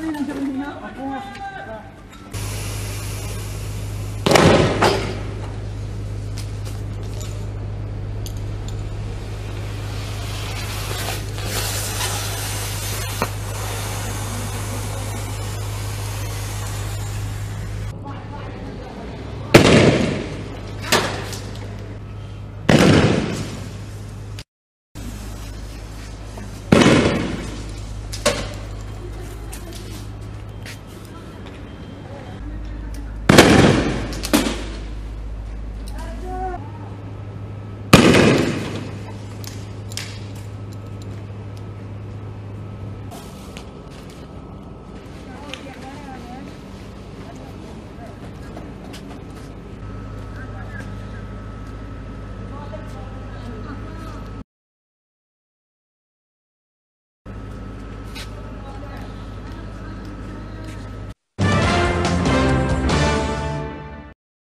哎，你们这边呢？啊，不。